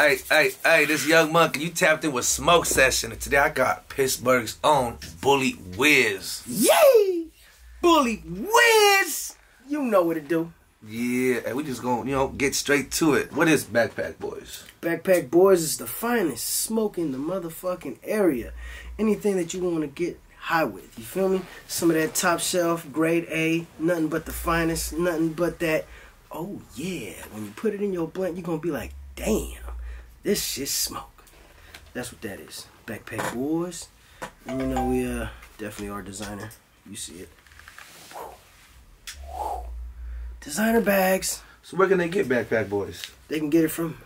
Hey, hey, hey, this young monkey, you tapped in with Smoke Session, and today I got Pittsburgh's own Bully Wiz. Yay! Bully Wiz! You know what to do. Yeah, and we just gonna, you know, get straight to it. What is Backpack Boys? Backpack Boys is the finest smoke in the motherfucking area. Anything that you want to get high with, you feel me? Some of that top shelf, grade A, nothing but the finest, nothing but that. Oh yeah, when you put it in your blunt, you're gonna be like, damn, this shit smoke. That's what that is. Backpack Boys, and you know we uh definitely are designer. You see it. Designer bags. So where can they get Backpack Boys? They can get it from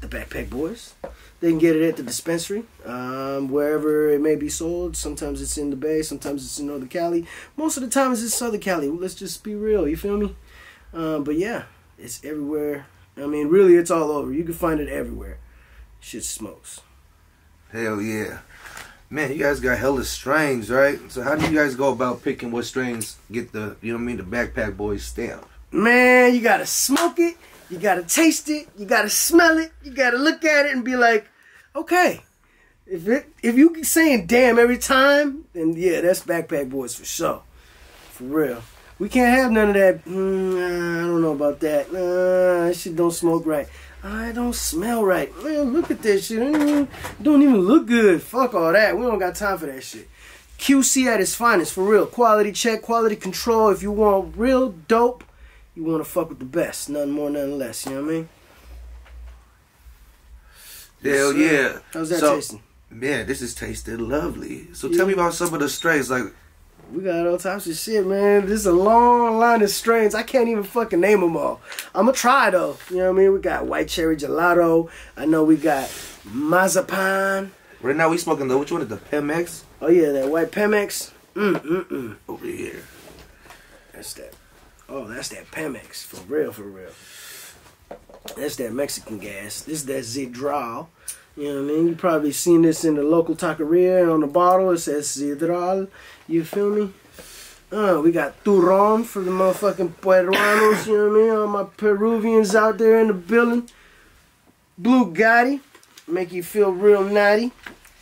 the Backpack Boys. They can get it at the dispensary, um, wherever it may be sold. Sometimes it's in the Bay, sometimes it's in Northern Cali. Most of the time it's in Southern Cali. Let's just be real, you feel me? Um, but yeah, it's everywhere. I mean, really, it's all over. You can find it everywhere. Shit smokes. Hell yeah. Man, you guys got hella strains, right? So how do you guys go about picking what strains get the, you know what I mean, the Backpack Boys stamp? Man, you gotta smoke it, you gotta taste it, you gotta smell it, you gotta look at it and be like, okay. If it if you keep saying damn every time, then yeah, that's backpack boys for sure. For real. We can't have none of that. Mm, I don't know about that. Nah, that shit don't smoke right. I don't smell right. Man, look at this shit. Don't even look good. Fuck all that. We don't got time for that shit. QC at its finest, for real. Quality check, quality control. If you want real dope, you want to fuck with the best. Nothing more, nothing less. You know what I mean? Hell yeah. How's that so, tasting? Man, this is tasted lovely. So tell me about some of the strains. Like, We got all types of shit, man. This is a long line of strains. I can't even fucking name them all. I'm gonna try though. You know what I mean? We got white cherry gelato. I know we got mazapan. right now we smoking the, which one is the Pemex? Oh yeah, that white Pemex. Mm mm mm. Over here. That's that. Oh, that's that Pemex for real, for real. That's that Mexican gas. This is that Sidral. You know what I mean? You probably seen this in the local taqueria on the bottle. It says Sidral. You feel me? Uh, we got Turon for the motherfucking Peruanos. You know what I mean? All my Peruvians out there in the building. Blue Gotti. Make you feel real naughty.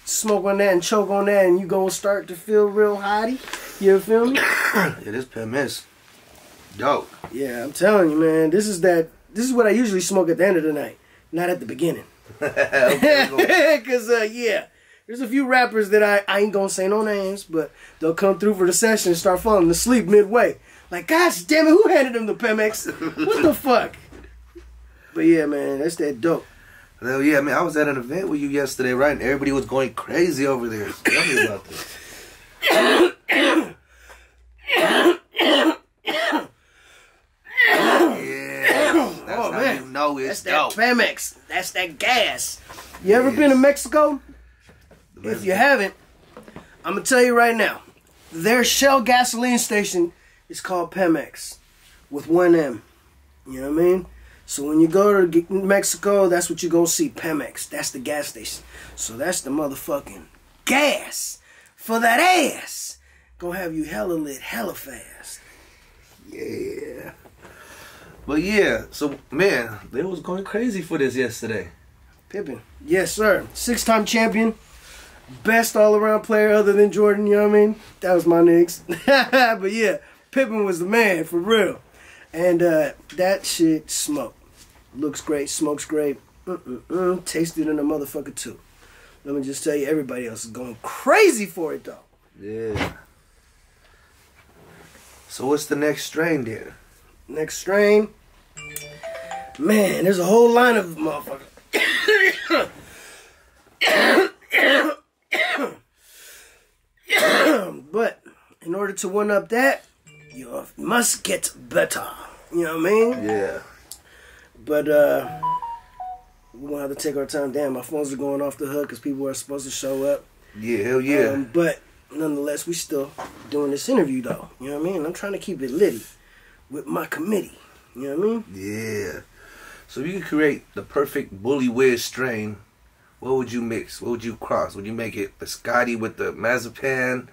Smoke on that and choke on that, and you gonna start to feel real hotty. You feel me? Yeah, this Pemex. Dope. Yeah, I'm telling you, man. This is that. This is what I usually smoke at the end of the night, not at the beginning. Okay, go. Cause uh, yeah, there's a few rappers that I I ain't gonna say no names, but they'll come through for the session and start falling asleep midway. Like, gosh damn it, who handed them the Pemex? what the fuck? But yeah, man, that's that dope. Hell yeah, man. I was at an event with you yesterday, right? And everybody was going crazy over there. Tell me about this. yeah. That's Oh, how man. you know it's That's that dope. Pemex. That's that gas. You ever been to Mexico? If you haven't, I'm gonna tell you right now. Their Shell gasoline station is called Pemex, with one M. You know what I mean? So when you go to Mexico, that's what you gonna see. Pemex. That's the gas station. So that's the motherfucking gas for that ass. Gonna have you hella lit, hella fast. Yeah. But yeah, so man, they was going crazy for this yesterday. Pippen. Yes, sir. Six time champion. Best all around player other than Jordan, you know what I mean? That was my niggas. but yeah, Pippen was the man for real. And uh, that shit smoked. Looks great, smokes great. Mm-mm-mm. Tasted in a motherfucker too. Let me just tell you, everybody else is going crazy for it though. Yeah. So what's the next strain there? Next strain. Man, there's a whole line of motherfuckers. but in order to one up that, you must get better. You know what I mean? Yeah. But uh we're gonna have to take our time. Damn, my phones are going off the hook because people are supposed to show up. Yeah, hell yeah. Um, but nonetheless, we still doing this interview though. You know what I mean? I'm trying to keep it litty with my committee. You know what I mean? yeah. So if you could create the perfect bully wiz strain, what would you mix? What would you cross? Would you make it biscotti with the mazapan,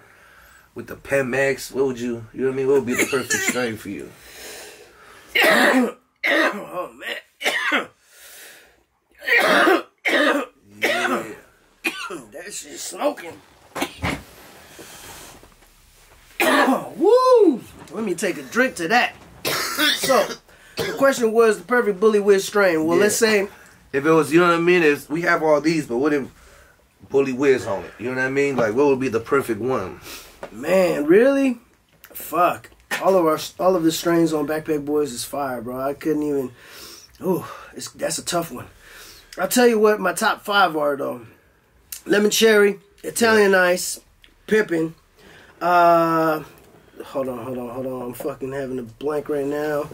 with the Pemex? What would you you know what I mean? What would be the perfect strain for you? oh man. yeah. That shit's smoking. Woo! Let me take a drink to that. so, the question was the perfect bully wiz strain. Well, Yeah. let's say If it was, you know what I mean? If we have all these, but what if Bully Wiz on it? You know what I mean? Like, what would be the perfect one? Man, really? Fuck. All of our all of the strains on Backpack Boys is fire, bro. I couldn't even. Ooh, that's a tough one. I'll tell you what my top five are though: lemon cherry, Italian ice, Pippen. Uh, hold on, hold on, hold on. I'm fucking having a blank right now.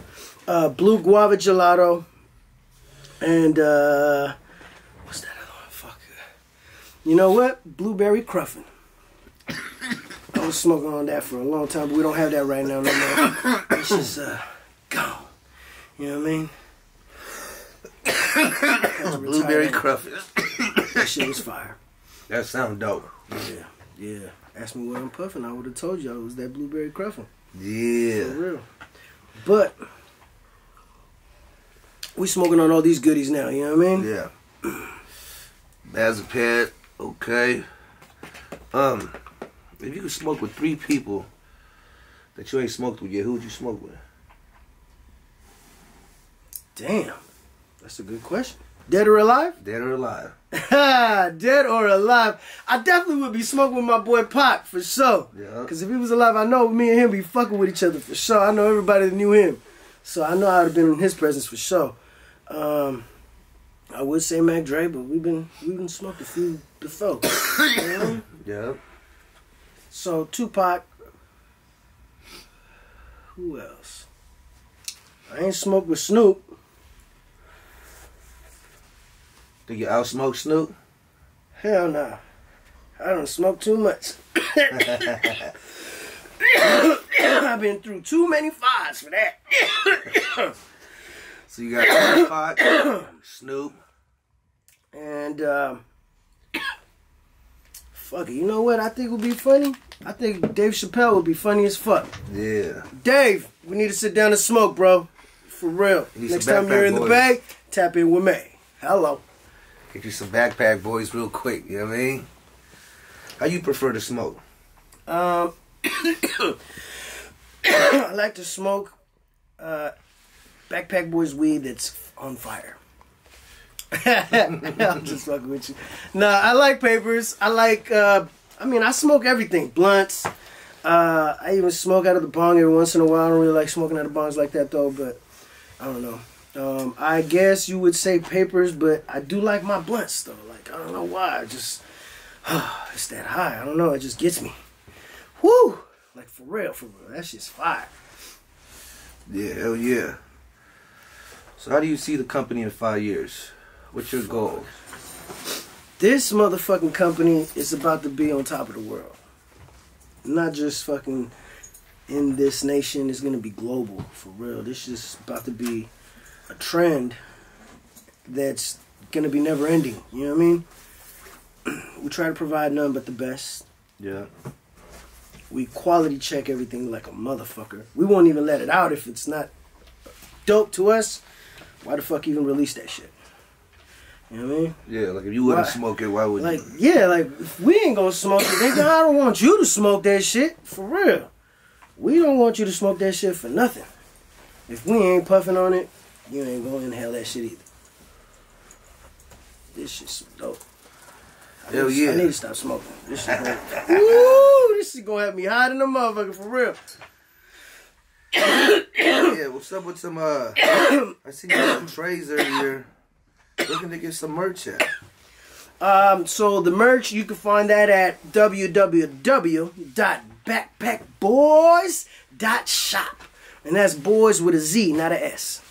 Uh, blue guava gelato, and uh, what's that other one? Fuck. You know what? Blueberry cruffin. I was smoking on that for a long time, but we don't have that right now no more. It's just uh, gone. You know what I mean? Had to retire Blueberry. Cruffin. That shit was fire. That sound dope. Yeah, yeah. Ask me what I'm puffing, I would have told you I was that blueberry cruffin. For Yeah. real. But we smoking on all these goodies now. You know what I mean? Yeah. Mazapan, okay. Um, if you could smoke with three people that you ain't smoked with yet, who would you smoke with? Damn, that's a good question. Dead or alive? Dead or alive? Dead or alive? I definitely would be smoking with my boy Pac for sure. Yeah. Cause if he was alive, I know me and him be fucking with each other for sure. I know everybody that knew him, so I know I'd have been in his presence for sure. Um, I would say Mac Dre, but we've been we've been smoked a few before. You know? Yeah. So Tupac. Who else? I ain't smoked with Snoop. Think you out smoke Snoop? Hell no. I don't smoke too much. I've been through too many fires for that. So you got Tupac, Snoop. and um, fuck it, you know what I think would be funny? I think Dave Chappelle would be funny as fuck. Yeah. Dave, we need to sit down and smoke, bro. For real. Next time you're in the Boys. bay, tap in with me. Hello. Get you some backpack boys real quick, you know what I mean? How you prefer to smoke? Um, I like to smoke uh, Backpack Boys weed that's on fire. I'm just fucking with you. Nah, I like papers. I like. Uh, I mean, I smoke everything. Blunts. Uh, I even smoke out of the bong every once in a while. I don't really like smoking out of bongs like that though. But I don't know. Um, I guess you would say papers, but I do like my blunts though. Like I don't know why. I just it's that high. I don't know. It just gets me. Whoo! Like for real, for real. That shit's fire. Yeah, hell yeah. So how do you see the company in five years? What's your goal? This motherfucking company is about to be on top of the world. Not just fucking in this nation, it's gonna be global for real. This is about to be a trend that's gonna be never ending. You know what I mean? We try to provide none but the best. Yeah. We quality check everything like a motherfucker. We won't even let it out if it's not dope to us. Why the fuck even release that shit? You know what I mean? Yeah, like if you wouldn't Why? smoke it, why would Like, you? Like, yeah, like if we ain't gonna smoke it, nigga, I don't want you to smoke that shit for real. We don't want you to smoke that shit for nothing. If we ain't puffing on it, you ain't gonna inhale that shit either. This shit's dope. I Hell yeah. I need to stop smoking. This shit gonna, Woo, this shit gonna have me high than a motherfucker for real. Yeah, what's up with some uh I see you some trays earlier. Looking to get some merch at. Um, so the merch you can find that at www.backpackboyz.shop, and that's boys with a Z, not a S.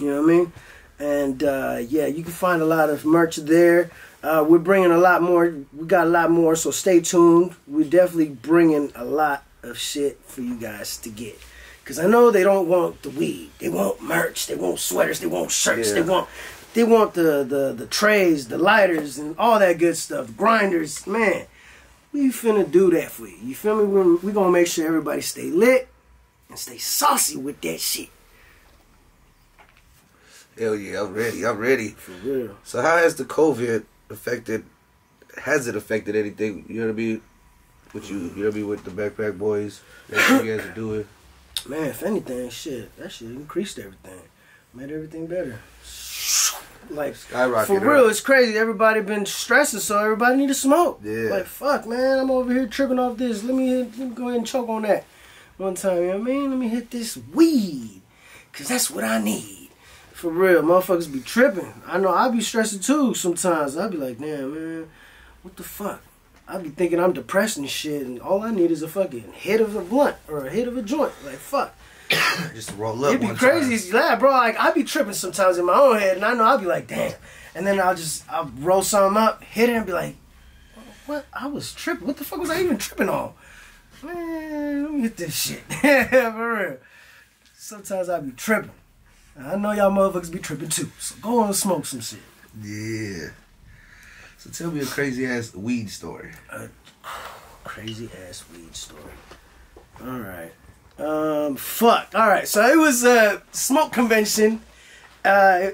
You know what I mean? And uh, yeah, you can find a lot of merch there. Uh, we're bringing a lot more. We got a lot more, so stay tuned. We're definitely bringing a lot of shit for you guys to get. Cause I know they don't want the weed. They want merch. They want sweaters. They want shirts. They want they want the, the the trays, the lighters, and all that good stuff. Grinders, man. We finna do that for you. You feel me? We're, we gonna make sure everybody stay lit and stay saucy with that shit. Hell yeah, I'm ready. I'm ready. For real. So how has the COVID affected has it affected anything? You know what I mean? With you, you know what I mean? With the backpack boys, everything you guys are doing. Man, if anything, shit, that shit increased everything, made everything better. Like Skyrocketed. for real, it's crazy. Everybody been stressing, so everybody need to smoke. Yeah. Like fuck, man, I'm over here tripping off this. Let me, let me go ahead and choke on that one time. You know what I mean? Let me hit this weed, cause that's what I need. For real, motherfuckers be tripping. I know I be stressing too sometimes. I be like, damn, man, what the fuck? I be thinking I'm depressed and shit, and all I need is a fucking hit of a blunt or a hit of a joint. Like fuck. Just roll up. It'd be crazy, yeah, bro. Like I be tripping sometimes in my own head, and I know I'll be like, damn. And then I'll just I'll roll something up, hit it, and be like, what? I was tripping. What the fuck was I even tripping on? Man, let me hit this shit. For real. Sometimes I be tripping. I know y'all motherfuckers be tripping too. So go on and smoke some shit. Yeah. So tell me a crazy ass weed story. crazy ass weed story. All right. Um, fuck. All right. So it was a smoke convention. Uh,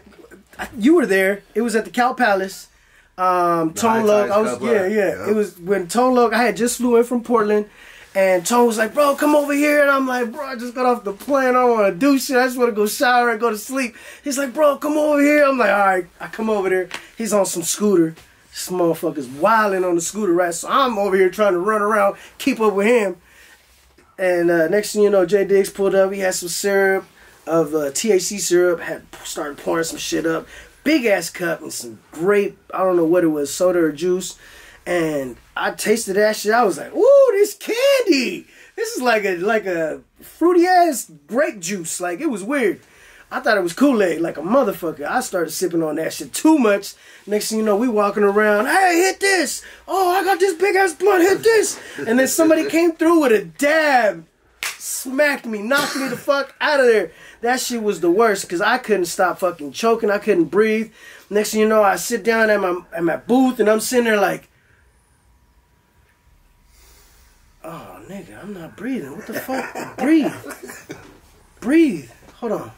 you were there. It was at the Cow Palace. Um, Tone. Tides I was yeah, yeah. Yeah. It was when Tone Loc. I had just flew in from Portland. And Tone was like, bro, come over here. And I'm like, bro, I just got off the plane. I don't want to do shit. I just want to go shower and go to sleep. He's like, bro, come over here. I'm like, all right. I come over there. He's on some scooter. This motherfucker's wilding on the scooter, right? So I'm over here trying to run around, keep up with him. And uh, next thing you know, Jay Diggs pulled up. He had some syrup of uh, THC syrup. Had started pouring some shit up. Big ass cup and some grape. I don't know what it was, soda or juice. And I tasted that shit. I was like, "Ooh, this candy! This is like a like a fruity ass grape juice. Like it was weird." I thought it was Kool Aid, like a motherfucker. I started sipping on that shit too much. Next thing you know, we walking around. Hey, hit this! Oh, I got this big ass blunt. Hit this! And then somebody came through with a dab, smacked me, knocked me the fuck out of there. That shit was the worst because I couldn't stop fucking choking. I couldn't breathe. Next thing you know, I sit down at my at my booth and I'm sitting there like, oh nigga, I'm not breathing. What the fuck? breathe, breathe. Hold on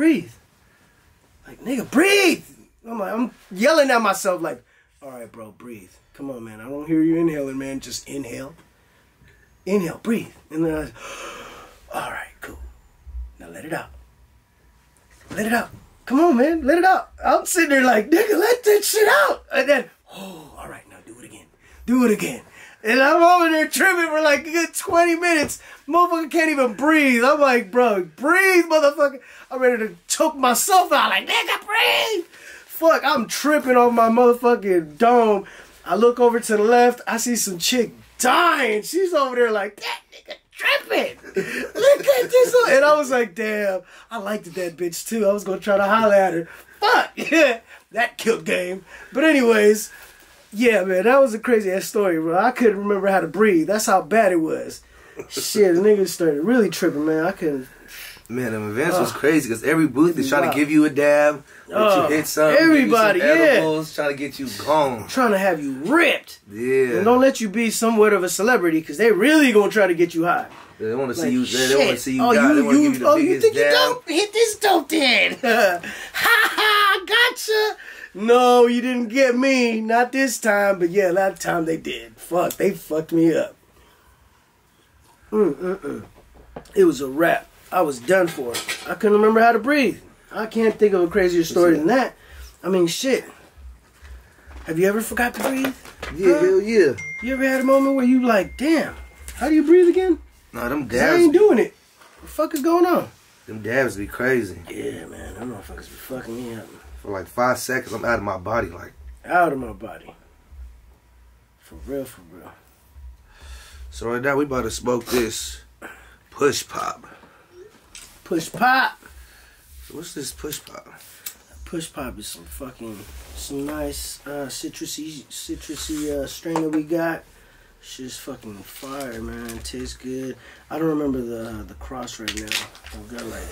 breathe. Like, nigga, breathe. I'm like, I'm yelling at myself, like, all right, bro, breathe. Come on, man. I don't hear you inhaling, man. Just inhale. Inhale, breathe. And then I, was, all right, cool. Now let it out. Let it out. Come on, man. Let it out. I'm sitting there like, nigga, let that shit out. And then, oh, all right, now do it again. Do it again. And I'm over there tripping for like a good 20 minutes. Motherfucker can't even breathe. I'm like, bro, breathe, motherfucker. I'm ready to choke myself out. Like, nigga, breathe. Fuck, I'm tripping on my motherfucking dome. I look over to the left. I see some chick dying. She's over there like, that nigga tripping. Look at this. And I was like, damn, I liked that bitch too. I was going to try to holler at her. Fuck. Yeah, that killed game. But anyways, yeah, man, that was a crazy ass story, bro. I couldn't remember how to breathe. That's how bad it was. Shit, the niggas started really tripping, man. I couldn't. Man, the events was crazy because every booth is trying to give you a dab, let Ugh. you hit something, you some Everybody, yeah. edibles, trying to get you gone. Trying to have you ripped. Yeah, And don't let you be somewhat of a celebrity because they really gonna try to get you high. they want to Like, see you. They, they want to see you. Oh, die. you, they want to you, give you the oh, you think you dab. dope? Hit this dope then. ha ha, gotcha. No, you didn't get me. Not this time, but yeah, that time they did. Fuck, they fucked me up. Mm-mm-mm. It was a wrap. I was done for. I couldn't remember how to breathe. I can't think of a crazier story than that. I mean, shit. Have you ever forgot to breathe? Yeah, Huh? hell yeah. You ever had a moment where you like, damn, how do you breathe again? Nah, them 'Cause I ain't doing it. What the fuck is going on? them dabs be crazy. Yeah, man, them motherfuckers be fucking me up. For like five seconds, I'm out of my body. Like, Out of my body. For real, for real. so right now we about to smoke this push pop. Push pop. So what's this push pop? Push pop is some fucking some nice uh, citrusy citrusy uh, strain that we got. Shit's fucking fire, man. Tastes good. I don't remember the uh, the cross right now. I've got like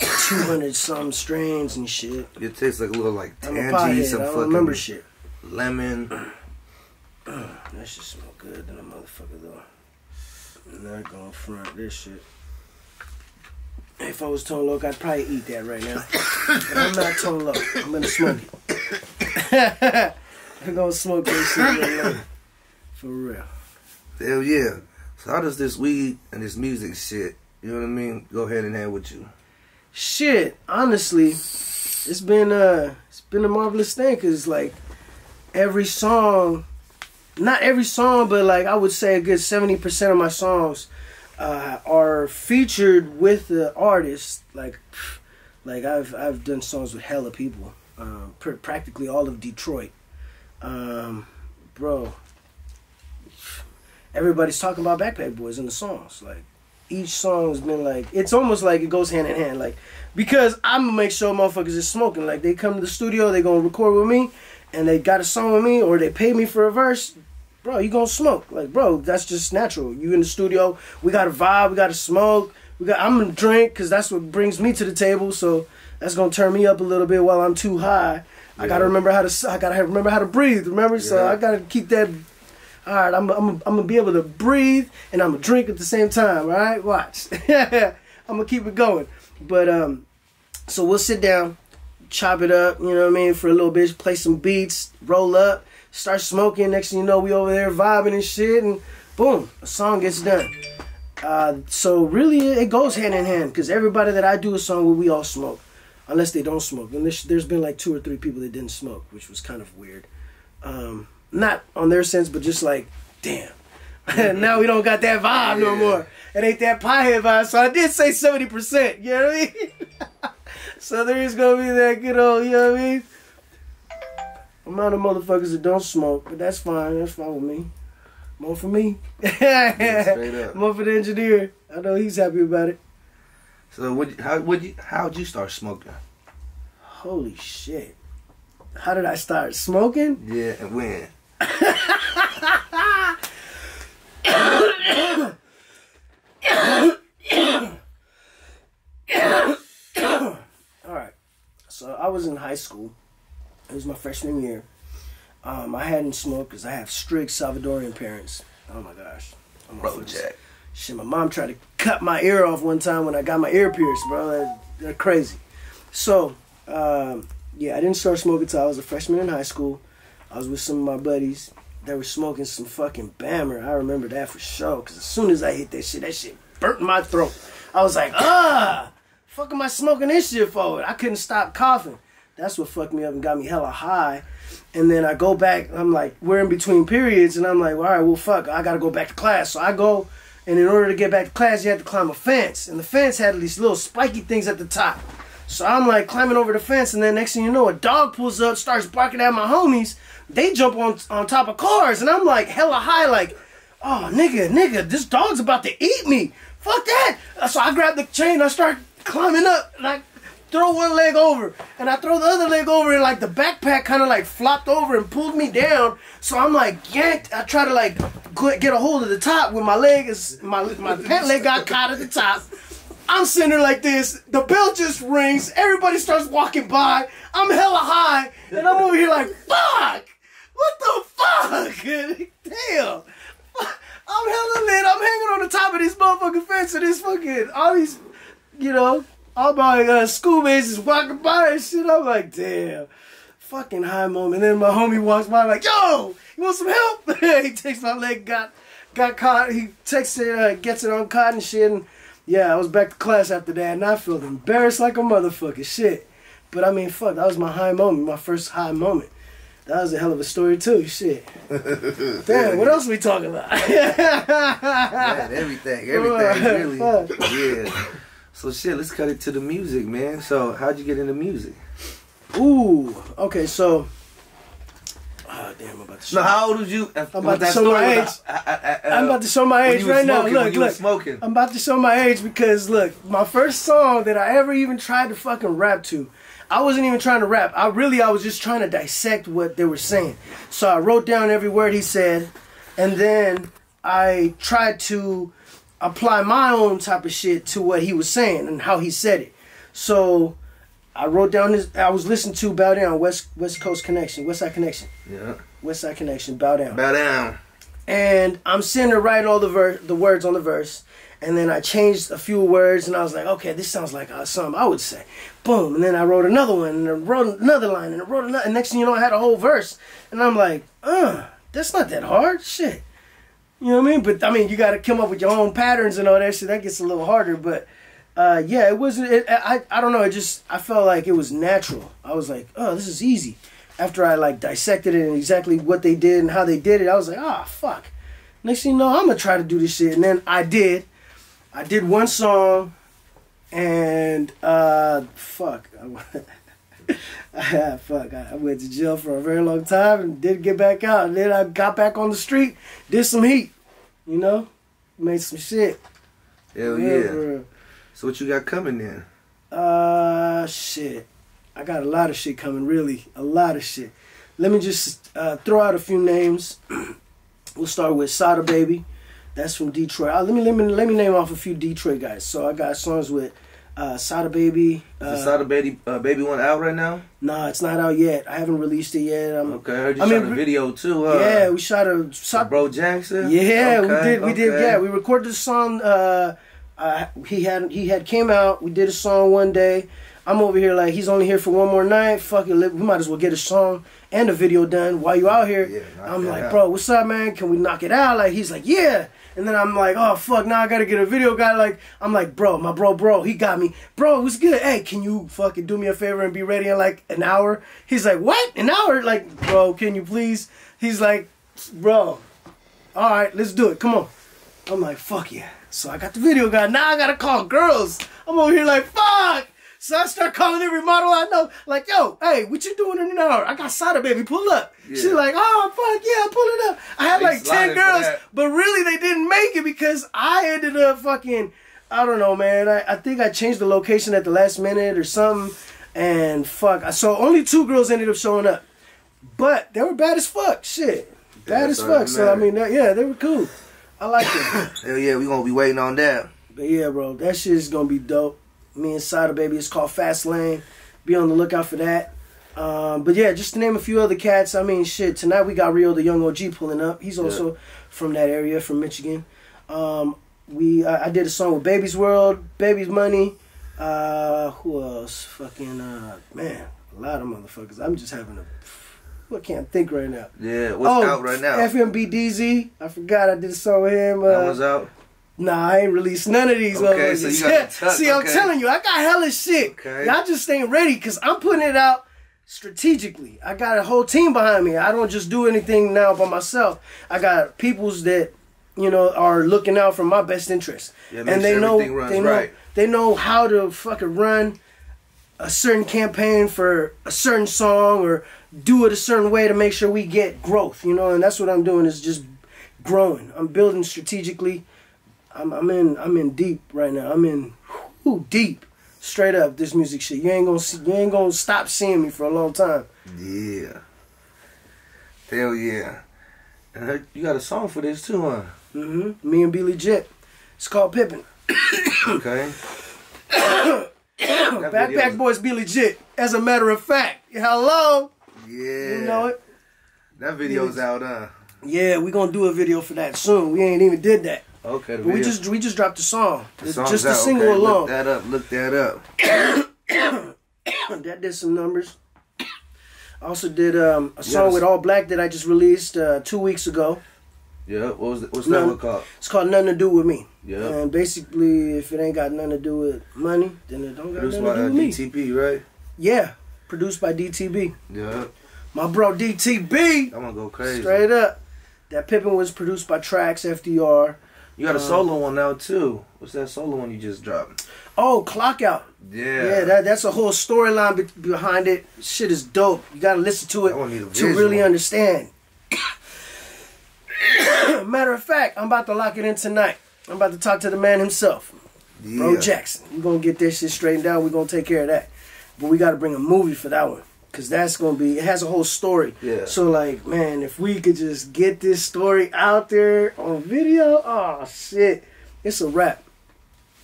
two hundred some strains and shit. It tastes like a little like I'm tangy, some I fucking remember shit. lemon. That shit smell good than a motherfucker though. Not gonna front this shit. If I was Tone Loc, I'd probably eat that right now. but I'm not Tone Loc. I'm gonna smoke it. I'm gonna smoke this shit real life. For real. Hell yeah. So how does this weed and this music shit, you know what I mean, go hand in hand with you? Shit, honestly, it's been uh it's been a marvelous thing cuz like every song not every song but like I would say a good 70% of my songs uh, are featured with the artist like like I've I've done songs with hella people. Um, pr- practically all of Detroit. Um, bro, everybody's talking about Backpack Boys in the songs. Like each song has been like it's almost like it goes hand in hand. Like because I'm gonna make sure motherfuckers is smoking. Like they come to the studio, they gonna record with me, and they got a song with me, or they pay me for a verse. Bro, you gonna smoke? Like, bro, that's just natural. You in the studio, we got to vibe, we got to smoke. We got. I'm gonna drink because that's what brings me to the table. So that's gonna turn me up a little bit while I'm too high. I gotta remember how to. I gotta remember how to breathe. Remember, so I gotta keep that. All right, I'm. I'm. I'm gonna be able to breathe and I'm gonna drink at the same time. All right, watch. I'm gonna keep it going. But um, so we'll sit down, chop it up. You know what I mean for a little bit. Play some beats, roll up, start smoking. Next thing you know, we over there vibing and shit, and boom, a song gets done. Uh, so really, it goes hand in hand because everybody that I do a song with, we all smoke, unless they don't smoke. And there's, there's been like two or three people that didn't smoke, which was kind of weird. Um, not on their sense, but just like, damn. now we don't got that vibe no more. It ain't that piehead vibe. So I did say seventy percent. You know what I mean? so there is gonna be that good old. You know what I mean? Amount of motherfuckers that don't smoke, but that's fine. That's fine with me. More for me. straight up. More for the engineer. I know he's happy about it. So what? How would you? How'd you start smoking? Holy shit. How did I start smoking? Yeah, and when? All right. So I was in high school. It was my freshman year. Um, I hadn't smoked because I have strict Salvadorian parents. Oh my gosh. I'm Bro, off of this. Jack. Shit, my mom tried to cut my ear off one time when I got my ear pierced, bro. They're, they're crazy. So, um, yeah, I didn't start smoking till I was a freshman in high school. I was with some of my buddies. They were smoking some fucking Bammer. I remember that for sure. Because as soon as I hit that shit, that shit burnt my throat. I was like, ah, fuck am I smoking this shit for? I couldn't stop coughing. That's what fucked me up and got me hella high. And then I go back, I'm like, we're in between periods, and I'm like, all right, well, fuck, I gotta go back to class. So I go, and in order to get back to class, you had to climb a fence. And the fence had these little spiky things at the top. So I'm like climbing over the fence, and then next thing you know, a dog pulls up, starts barking at my homies. They jump on on top of cars, and I'm like hella high, like, oh nigga, nigga, this dog's about to eat me. Fuck that. Uh, so I grab the chain, I start climbing up, and I throw one leg over, and I throw the other leg over, and like the backpack kind of like flopped over and pulled me down. So I'm like yanked. I try to like get a hold of the top when my leg is my my pant leg got caught at the top. I'm sitting there like this. The bell just rings. Everybody starts walking by. I'm hella high, and I'm over here like, fuck! What the fuck? Damn! I'm hella lit. I'm hanging on the top of this motherfucking fence, and this fucking all these, you know, all my uh, schoolmates is walking by and shit. I'm like, damn. Fucking high moment. then my homie walks by like, yo, you want some help? he takes my leg, got got caught. He takes it, uh, gets it on and shit. And yeah, I was back to class after that, and I felt embarrassed like a motherfucker. Shit. But I mean, fuck, that was my high moment, my first high moment. That was a hell of a story too. Shit. Damn, what else we talking about? Man, everything, everything, really. Yeah. So shit, let's cut it to the music, man. So how'd you get into music? Ooh. Okay, so. Damn, I'm about to show. No, how old was you? I'm about to show my age. I'm about to show my age right now. Look, you look. smoking. I'm about to show my age because look, my first song that I ever even tried to fucking rap to, I wasn't even trying to rap. I really, I was just trying to dissect what they were saying. So I wrote down every word he said, and then I tried to apply my own type of shit to what he was saying and how he said it. So I wrote down this. I was listening to Bow Down, West West Coast Connection, West Side Connection, Yeah. West Side Connection, Bow Down Bow down. and I'm sitting there writing all the ver- the words on the verse, and then I changed a few words, and I was like, okay, this sounds like uh, something I would say. Boom, and then I wrote another one, and I wrote another line, and I wrote another. And next thing you know, I had a whole verse, and I'm like, uh, that's not that hard, shit. You know what I mean? But I mean, you got to come up with your own patterns and all that shit. That gets a little harder, but. Uh, yeah, it wasn't. It, I I don't know. It just I felt like it was natural. I was like, oh, this is easy. After I like dissected it and exactly what they did and how they did it, I was like, ah, oh, fuck. Next thing you know, I'm gonna try to do this shit, and then I did. I did one song, and uh, fuck, fuck, I went to jail for a very long time and didn't get back out. And then I got back on the street, did some heat, you know, made some shit. Hell yeah. yeah. So what you got coming then? Uh, shit. I got a lot of shit coming, really, a lot of shit. Let me just uh, throw out a few names. we'll start with Sada Baby. That's from Detroit. Uh, let me let me let me name off a few Detroit guys. So I got songs with uh, Sada Baby. Uh, Is Sada Baby uh, Baby one out right now? Nah, it's not out yet. I haven't released it yet. I'm, okay, I heard you I shot mean, a video too. Uh, yeah, we shot a shot, Bro Jackson. Yeah, okay, we did. We okay. did. Yeah, we recorded the song. Uh, uh, he had he had came out. We did a song one day. I'm over here like he's only here for one more night. Fuck it, we might as well get a song and a video done while you out here. Yeah, I'm like, out. bro, what's up, man? Can we knock it out? Like he's like, yeah. And then I'm like, oh fuck, now I gotta get a video guy. Like I'm like, bro, my bro, bro, he got me, bro. What's good? Hey, can you fucking do me a favor and be ready in like an hour? He's like, what? An hour? Like, bro, can you please? He's like, bro, all right, let's do it. Come on. I'm like, fuck yeah. So I got the video guy. Now I gotta call girls. I'm over here like, fuck. So I start calling every model I know, like, yo, hey, what you doing in an hour? I got Sada, baby, pull up. Yeah. She's like, oh, fuck, yeah, pull it up. I had like 10 girls, but really they didn't make it because I ended up fucking, I don't know, man. I, I think I changed the location at the last minute or something. And fuck, so only two girls ended up showing up. But they were bad as fuck, shit. Bad as fuck. So, I mean, yeah, they were cool. I like them. Hell yeah, we gonna be waiting on that. But yeah, bro, that shit is gonna be dope me and Sada Baby. It's called Fast Lane. Be on the lookout for that. Um, but yeah, just to name a few other cats. I mean, shit. Tonight we got Rio Da Yung OG pulling up. He's also yeah. from that area, from Michigan. Um, we I, I, did a song with Baby's World, Baby's Money. Uh, who else? Fucking uh, man, a lot of motherfuckers. I'm just having a. I can't think right now. Yeah, what's oh, out right now? FMB DZ. I forgot I did a song with him. Uh, that was out. Nah, I ain't released none of these. Okay, so you got See, I'm telling you, I got hella shit. Okay. Y'all just ain't ready because I'm putting it out strategically. I got a whole team behind me. I don't just do anything now by myself. I got peoples that you know are looking out for my best interest, yeah, and they know they know right. they know how to fucking run a certain campaign for a certain song or do it a certain way to make sure we get growth. You know, and that's what I'm doing is just growing. I'm building strategically I'm, I'm in I'm in deep right now. I'm in whoo, deep. Straight up this music shit. You ain't gonna see, you ain't gonna stop seeing me for a long time. Yeah. Hell yeah. And you got a song for this too, huh? Mm-hmm. Me and B-Legit. It's called Pippen. okay. Backpack Boys B-Legit. As a matter of fact. Hello. Yeah. You know it. That video's out, huh? Yeah, we gonna do a video for that soon. We ain't even did that. Okay. we just we just dropped the song. The just the single okay. alone. Look that up. Look that up. that did some numbers. I also did um, a song with All Black that I just released uh, two weeks ago. Yeah, what was it, what's None, that one called? It's called Nothing to Do with Me. Yeah. And basically, if it ain't got nothing to do with money, then it don't got produced nothing to do with DTB, me. right? Yeah, produced by DTB. Yeah. My bro DTB. I'm gonna go crazy. Straight up. That Pippen was produced by Tracks FDR. You got a um, solo one now too. What's that solo one you just dropped? Oh, Clock Out. Yeah. Yeah, that, that's a whole storyline be- behind it. Shit is dope. You got to listen to it to really understand. Matter of fact, I'm about to lock it in tonight. I'm about to talk to the man himself, yeah. Bro Jackson. We're gonna get this shit straightened out. We're gonna take care of that. But we got to bring a movie for that one because that's gonna be it has a whole story. Yeah. So like, man, if we could just get this story out there on video, oh shit, it's a wrap.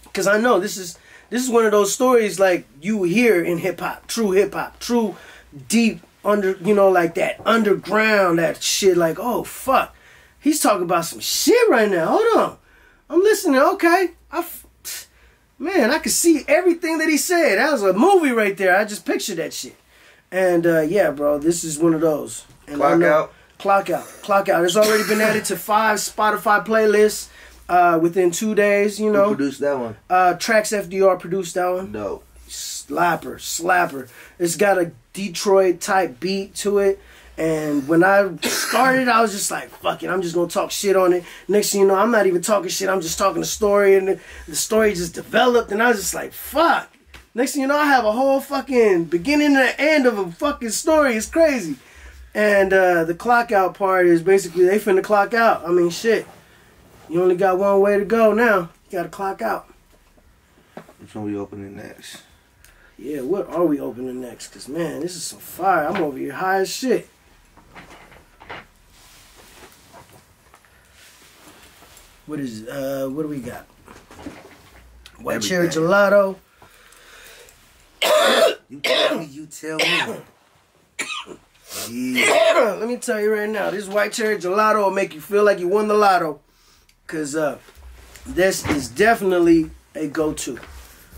Because I know this is this is one of those stories like you hear in hip hop, true hip hop, true deep under, you know, like that underground, that shit. Like, oh fuck, he's talking about some shit right now. Hold on, I'm listening. Okay, I, f- man, I could see everything that he said. That was a movie right there. I just pictured that shit. And uh, yeah, bro, this is one of those. And Clock know- out. Clock out. Clock out. It's already been added to five Spotify playlists uh, within two days. You Who know, produced that one? uh, Tracks FDR produced that one. No. Slapper, slapper. It's got a Detroit type beat to it. And when I started, I was just like, fuck it, I'm just gonna talk shit on it. Next thing you know, I'm not even talking shit, I'm just talking the story, and the, the story just developed, and I was just like, fuck. Next thing you know, I have a whole fucking beginning and end of a fucking story. It's crazy. And uh, the clock out part is basically they finna clock out. I mean, shit. You only got one way to go now. You gotta clock out. Which one we opening next? Yeah, what are we opening next? Cause man, this is so fire. I'm over here high as shit. What is uh what do we got? White cherry gelato. You tell me, you tell me. Yeah. Let me tell you right now, this white cherry gelato will make you feel like you won the lotto. Cause uh this is definitely a go-to.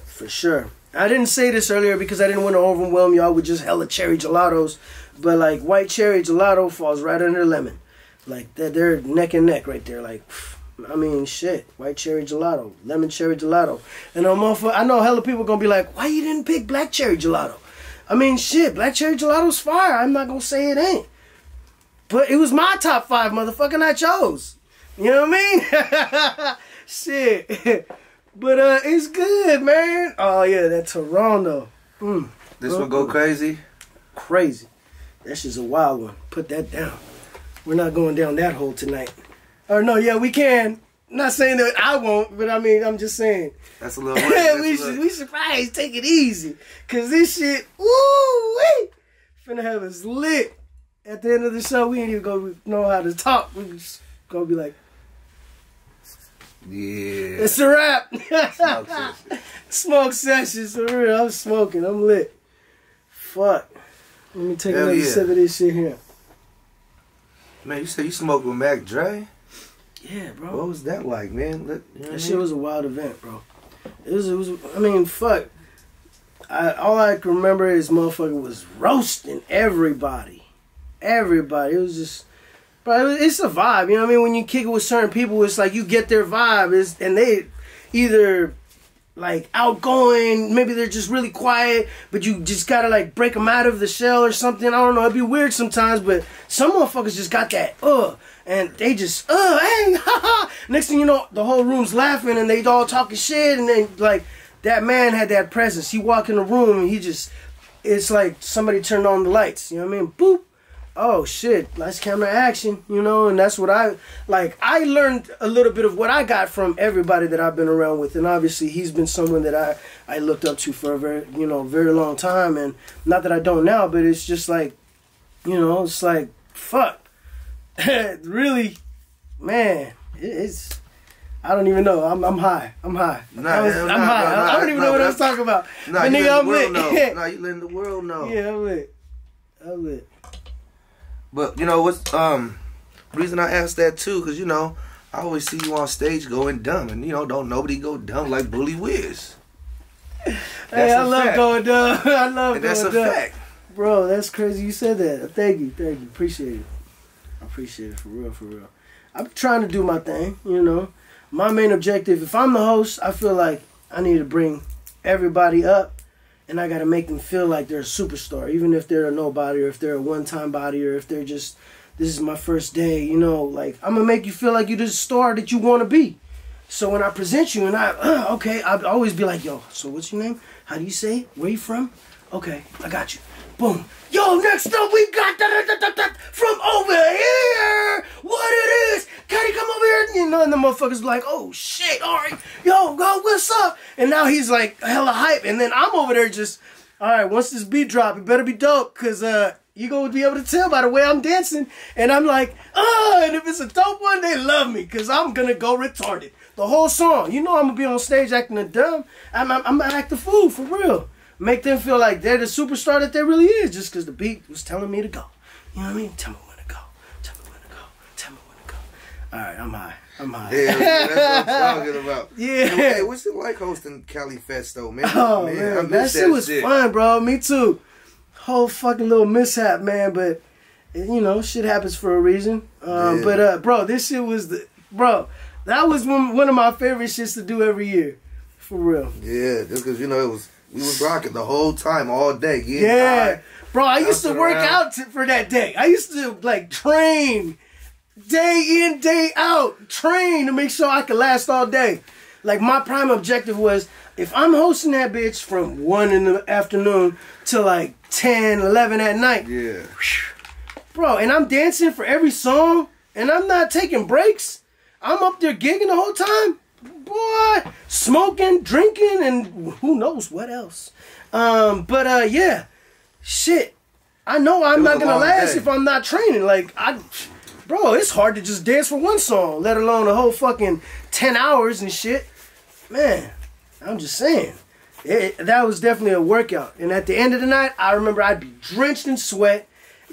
For sure. I didn't say this earlier because I didn't want to overwhelm y'all with just hella cherry gelatos. But like white cherry gelato falls right under lemon. Like they're, they're neck and neck right there. Like I mean shit. White cherry gelato. Lemon cherry gelato. And I'm motherfucker I know hella people gonna be like, why you didn't pick black cherry gelato? I mean shit, black cherry gelato's fire. I'm not gonna say it ain't. But it was my top five, motherfucker, and I chose. You know what I mean? Shit. But uh it's good, man. Oh yeah, that Toronto. Mm, This one go crazy. crazy. That's just a wild one. Put that down. We're not going down that hole tonight. Or no, yeah, we can. Not saying that I won't, but I mean I'm just saying. That's a little. that's a we little- should we should probably take it easy. Cause this shit, woo wee, finna have us lit. At the end of the show, we ain't even gonna know how to talk. We just gonna be like, Yeah. it's a wrap. Smoke session. Smoke sessions for real. I'm smoking. I'm lit. Fuck. Let me take Hell another yeah. sip of this shit here. Man, you said you smoke with Mac Dre. Yeah, bro. What was that like, man? Let, you know That mean? shit was a wild event, bro. It was. It was. I mean, fuck. I all I can remember is motherfucker was roasting everybody, everybody. It was just, but it was, it's a vibe. You know what I mean? When you kick it with certain people, it's like you get their vibe. Is and they either like outgoing, maybe they're just really quiet, but you just gotta like break them out of the shell or something. I don't know. It'd be weird sometimes, but some motherfuckers just got that uh, and they just uh, ha ha. Next thing you know, the whole room's laughing and they all talking shit, and then like that man had that presence. He walked in the room and he just, it's like somebody turned on the lights. You know what I mean? Boop. Oh shit, lights, camera, action. You know, and that's what I like. I learned a little bit of what I got from everybody that I've been around with, and obviously he's been someone that I I looked up to for a very you know very long time, and not that I don't now, but it's just like, you know, it's like fuck, really, man, it's. I don't even know. I'm I'm high. I'm high. Nah, I was- I'm nah, high. nah, I, don't even know what I was talking about. Nah, but you nigga, I'm know. lit. Nah, you letting the world know. yeah, I'm lit. I'm lit. But you know what's um reason I asked that too, cause you know I always see you on stage going dumb, and you know don't nobody go dumb like Bully Wiz, Hey, I love fact. going dumb. I love going dumb. that's a dumb. fact. Bro, that's crazy you said that. Thank you, thank you. Appreciate it. Appreciate it for real, for real. I'm trying to do my thing, you know. My main objective, if I'm the host, I feel like I need to bring everybody up and I gotta make them feel like they're a superstar, even if they're a nobody or if they're a one time body or if they're just this is my first day, you know, like I'm gonna make you feel like you're the star that you wanna be. So when I present you and I, uh, okay, I'll always be like, yo, so what's your name? How do you say? Where you from? Okay, I got you. Boom. Yo, next up we got da, da, da, da, da, from over here. What it is? Can he come over here? You know, and the motherfuckers like, oh shit, all right. Yo, go, what's up? And now he's like hella hype. And then I'm over there just, all right, once this beat drop, it better be dope. Cause uh you gonna be able to tell by the way I'm dancing. And I'm like, oh, and if it's a dope one, they love me. Cause I'm gonna go retarded. The whole song. You know I'm gonna be on stage acting a dumb. I'm, I'm, I'm gonna act the fool for real. Make them feel like they're the superstar that they really is just because the beat was telling me to go. You know what I mean? Tell me when to go. Tell me when to go. Tell me when to go. All right, I'm high. I'm high. Yeah, that's what I'm talking about. Yeah. Hey, what's it like hosting Cali Fest though, man? Oh man, man, that shit was fun, bro. Me too. Whole fucking little mishap, man. But you know, shit happens for a reason. Um, Yeah. But uh, bro, this shit was the bro. That was one, one of my favorite shits to do every year, for real. Yeah, just because you know it was we was rocking the whole time, all day. Yeah, high. bro. I used to work around. out to, for that day. I used to like train day in, day out, train to make sure I could last all day. Like my prime objective was if I'm hosting that bitch from one in the afternoon to like 10, 11 at night, Yeah. bro, and I'm dancing for every song, and I'm not taking breaks. I'm up there gigging the whole time, boy, smoking, drinking, and who knows what else. Um, but uh, yeah, shit. I know I'm not gonna last day. if I'm not training. Like I, bro, it's hard to just dance for one song, let alone a whole fucking ten hours and shit. Man, I'm just saying. It, that was definitely a workout. And at the end of the night, I remember I'd be drenched in sweat,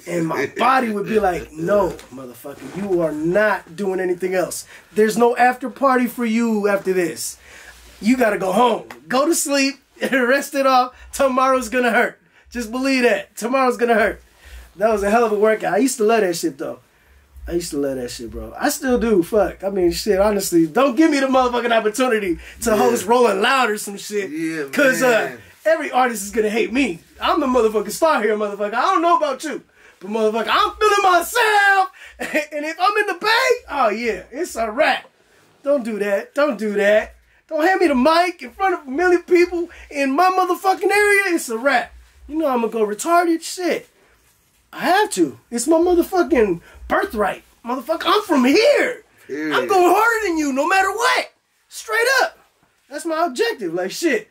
and my body would be like, "No, motherfucker, you are not doing anything else. There's no after party for you after this. You gotta go home, go to sleep, and rest it off. Tomorrow's gonna hurt. Just believe that. Tomorrow's gonna hurt." That was a hell of a workout. I used to love that shit though. I used to love that shit, bro. I still do. Fuck. I mean, shit. Honestly, don't give me the motherfucking opportunity to host Rolling Loud or some shit. Yeah, Cause uh, every artist is gonna hate me. I'm the motherfucking star here, motherfucker. I don't know about you, but motherfucker, I'm feeling myself. and if I'm in the bay, oh yeah, it's a wrap. Don't do that. Don't do that. Don't hand me the mic in front of a million people in my motherfucking area. It's a wrap. You know I'm gonna go retarded shit. I have to. It's my motherfucking birthright. Motherfucker, I'm from here. Period. I'm going harder than you no matter what. Straight up. That's my objective. Like shit.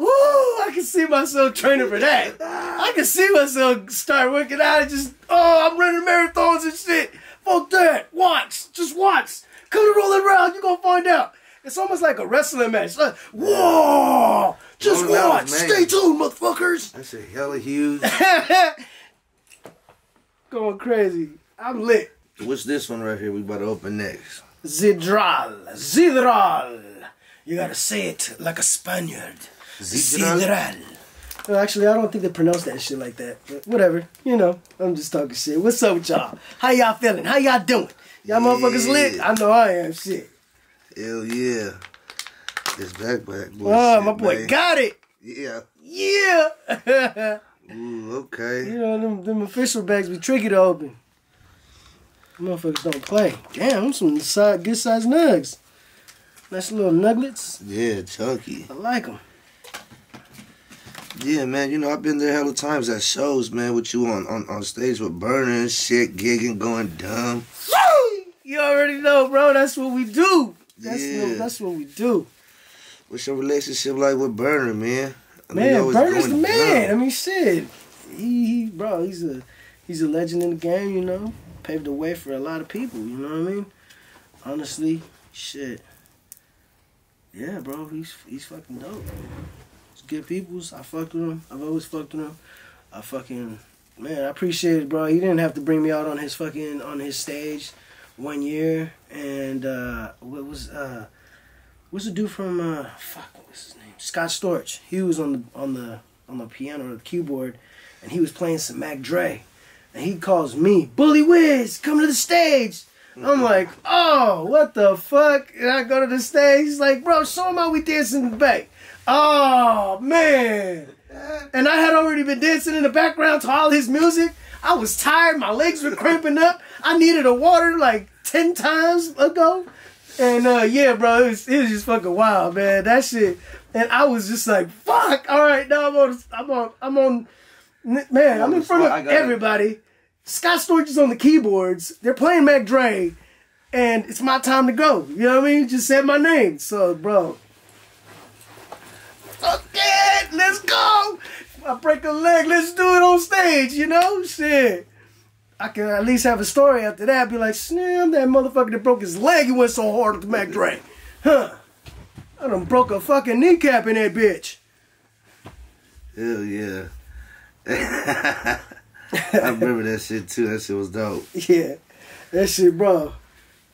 Ooh, I can see myself training for that. I can see myself start working out and just, oh, I'm running marathons and shit. Fuck that. Watch. Just watch. Come to rolling around. You're going to find out. It's almost like a wrestling match. Like, whoa. Just Rolling watch. Stay tuned, motherfuckers. That's a hella huge. Going crazy. I'm lit. What's this one right here? We about to open next. Zidral. Zidral. You gotta say it like a Spaniard. Zidral? Zidral. Well, actually, I don't think they pronounce that shit like that. But whatever. You know, I'm just talking shit. What's up with y'all? How y'all feeling? How y'all doing? Y'all motherfuckers lit? I know I am. Shit. Hell yeah. This backpack boy. Oh, shit, my boy man. got it. Yeah. Yeah. Ooh, okay. you know, them, them official bags be tricky to open. Motherfuckers don't play. Damn, them some si- good sized nugs. Nice little nuglets. Yeah, chunky. I like them. Yeah, man. You know, I've been there hella times at shows, man, with you on, on, on stage with Burner and shit, gigging, going dumb. Woo! You already know, bro. That's what we do. That's Yeah. what, that's what we do. What's your relationship like with Burner, man? I mean, Man, Burner's the man. I mean, shit. He, he, bro, he's a he's a legend in the game. You know, paved the way for a lot of people. You know what I mean? Honestly, shit. Yeah, bro, he's he's fucking dope. Good peoples. I fucked with him. I've always fucked with him. I fucking man, I appreciate it, bro. He didn't have to bring me out on his fucking on his stage one year. And uh what was uh what's the dude from uh fuck what's his name? Scott Storch. He was on the on the on the piano or the keyboard and he was playing some Mac Dre. And he calls me, Bully Wiz, come to the stage. I'm like, oh, what the fuck? And I go to the stage. He's like, bro, show him how we dancing in the back. Oh, man. And I had already been dancing in the background to all his music. I was tired. My legs were cramping up. I needed a water like 10 times ago. And uh, yeah, bro, it was, it was just fucking wild, man. That shit. And I was just like, fuck. All right, now I'm on, I'm on, I'm on, man, I'm in front of everybody. Scott Storch is on the keyboards. They're playing Mac Dre. And it's my time to go. You know what I mean? Just said my name. So, bro. Fuck it. Let's go. I break a leg. Let's do it on stage, you know? Shit. I can at least have a story after that. Be like, snap, that motherfucker that broke his leg. He went so hard with Mac Dre. Huh. I done broke a fucking kneecap in that bitch. Hell yeah. I remember that shit too. That shit was dope. Yeah. That shit, bro.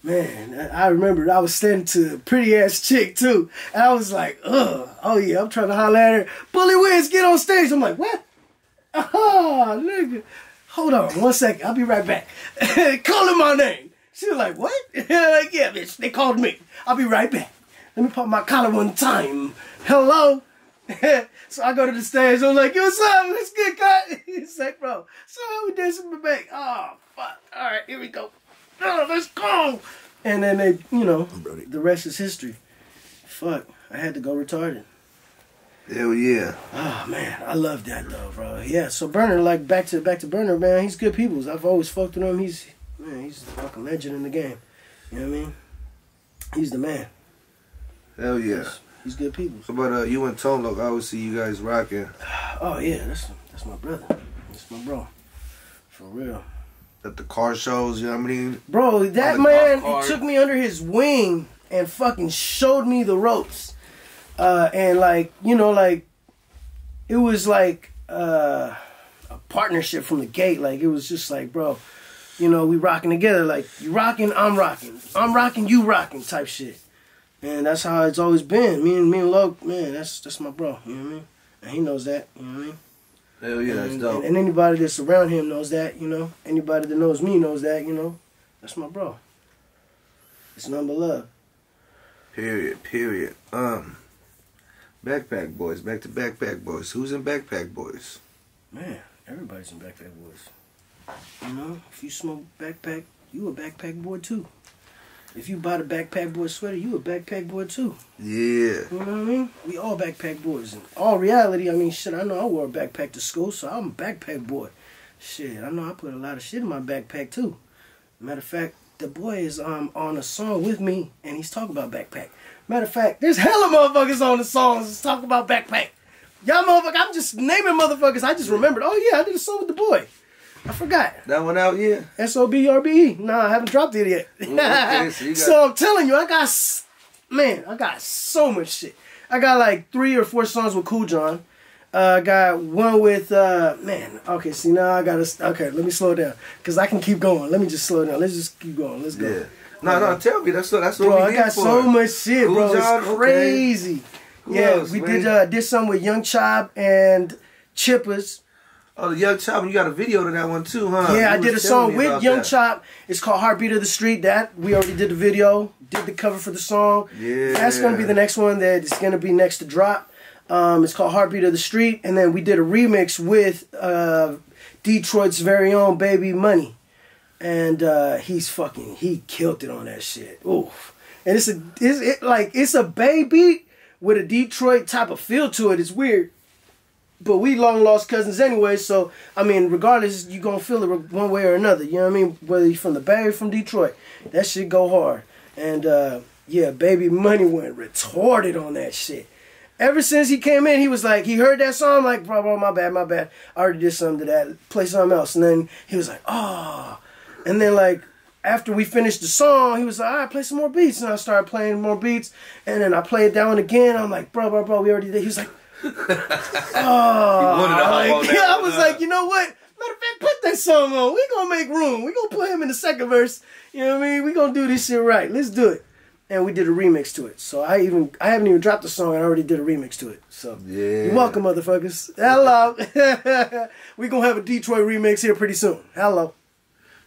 Man, I remember I was standing to a pretty ass chick too. And I was like, ugh, oh yeah, I'm trying to holler at her. Bully Wiz, get on stage. I'm like, what? Oh, nigga. Hold on one second. I'll be right back. Calling my name. She was like, what? like, yeah, bitch, they called me. I'll be right back. Let me pop my collar one time. Hello? so I go to the stage. I'm like, yo, what's up? What's good, cut? He's like, bro, so we dancing in the back. Oh, fuck. All right, here we go. Oh, let's go. And then they, you know, the rest is history. Fuck, I had to go retarded. Hell yeah. Oh man, I love that though, bro. Yeah, so Burner, like back to back to Burner, man. He's good peoples. I've always fucked with him. He's man, he's a fucking legend in the game. You know what I mean? He's the man. Hell yeah. He's, he's good peoples. So, but uh, you and Tone, look, I always see you guys rocking Oh yeah, that's that's my brother. That's my bro. For real. At the car shows. You know what I mean? Bro, that man took me under his wing and fucking showed me the ropes. Uh, and like, you know, like it was like uh, a partnership from the gate. Like it was just like, bro, you know, we rocking together. Like you rocking, I'm rocking. I'm rocking, you rocking type shit. And that's how it's always been. Me and me and Loke, man, that's that's my bro. You know what I mean? And he knows that. You know what I mean? Hell yeah, that's and, dope. and, and anybody that's around him knows that, you know. Anybody that knows me knows that, you know. That's my bro. It's nothing but love. Period. Period. Um, Backpack Boys. Back to Backpack Boys. Who's in Backpack Boys? Man, everybody's in backpack boys. You know, if you smoke backpack, you a backpack boy too. If you buy the backpack boy sweater, you a backpack boy too. Yeah. You know what I mean? We all backpack boys. In all reality, I mean, shit, I know I wore a backpack to school, so I'm a backpack boy. Shit, I know I put a lot of shit in my backpack too. Matter of fact, the boy is um on a song with me, and he's talking about backpack. Matter of fact, there's hella motherfuckers on the songs that's talking about backpack. Y'all motherfuckers, I'm just naming motherfuckers. I just remembered. Oh yeah, I did a song with the boy. I forgot. That one out, yeah. S O B R B E. Nah, I haven't dropped it yet. okay, so you got- so I'm telling you, I got s- man, I got so much shit. I got like three or four songs with Kool John. Uh, I got one with uh, man. Okay, see now I gotta. Okay, let me slow down because I can keep going. Let me just slow down. Let's just keep going. Let's go. Yeah. No, no, tell me. That's what. That's what Bro, we I got for. so much shit, Cool bro. John, it's okay. crazy. Who yeah, else, we man? did uh, did some with Young Chop and Chippers. Oh, Young Chop, and you got a video to that one too, huh? Yeah, I did a song with Young that. Chop. It's called Heartbeat of the Street. That we already did the video, did the cover for the song. Yeah. That's gonna be the next one that is gonna be next to drop. Um, it's called Heartbeat of the Street, and then we did a remix with uh, Detroit's very own Baby Money, and uh, he's fucking he killed it on that shit. Oof. And it's a it's it, like it's a baby with a Detroit type of feel to it. It's weird but we long lost cousins anyway. So I mean, regardless, you gonna feel it one way or another. You know what I mean? Whether you're from the Bay or from Detroit, that shit go hard. And uh, yeah, baby, money went retarded on that shit. Ever since he came in, he was like, he heard that song, like, bro, bro, my bad, my bad. I already did something to that. Play something else. And then he was like, oh. And then like after we finished the song, he was like, all right, play some more beats. And I started playing more beats. And then I played that one again. I'm like, bro, bro, bro, we already did. He was like, oh. like, on that yeah, I was like, you know what? Matter of fact, put that song on. We gonna make room. We gonna put him in the second verse. You know what I mean? We gonna do this shit right. Let's do it. And we did a remix to it. So I even I haven't even dropped the song. I already did a remix to it. So Yeah. you're welcome, motherfuckers. Hello. we gonna have a Detroit remix here pretty soon. Hello.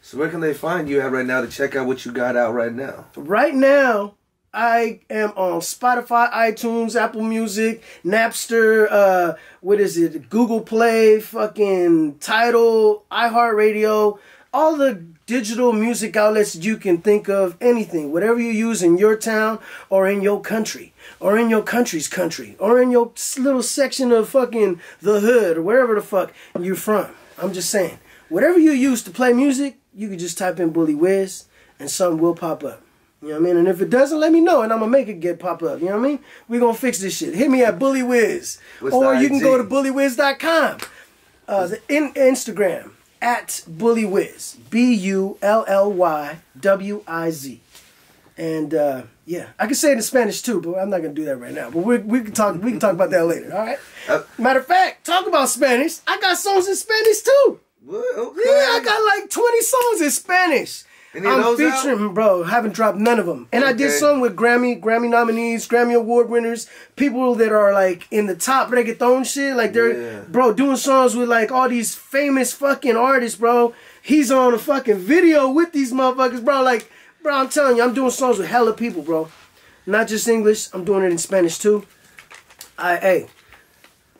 So where can they find you at right now to check out what you got out right now? Right now, I am on Spotify, iTunes, Apple Music, Napster, uh, what is it? Google Play, fucking Tidal, iHeartRadio, all the digital music outlets you can think of, anything, whatever you use in your town or in your country or in your country's country or in your little section of fucking the hood or wherever the fuck you're from. I'm just saying, whatever you use to play music, you can just type in Bully Wiz and something will pop up. You know what I mean? And if it doesn't, let me know and I'm gonna make it get pop up. You know what I mean? we gonna fix this shit. Hit me at Bully Wiz. What's or you can go to bullywiz.com. Uh, the in Instagram at Bully Wiz. B U L L Y W I Z. And uh, yeah, I can say it in Spanish too, but I'm not gonna do that right now. But we we can talk we can talk about that later. All right. Uh, Matter of fact, talk about Spanish. I got songs in Spanish too. What? Okay. Yeah, I got like 20 songs in Spanish. Any I'm those out? featuring, bro. Haven't dropped none of them, and I did some with Grammy, Grammy nominees, Grammy award winners, people that are like in the top reggaeton shit. Like they're, Yeah. bro, doing songs with like all these famous fucking artists, bro. He's on a fucking video with these motherfuckers, bro. Like, bro, I'm telling you, I'm doing songs with hella people, bro. Not just English. I'm doing it in Spanish too. I, hey,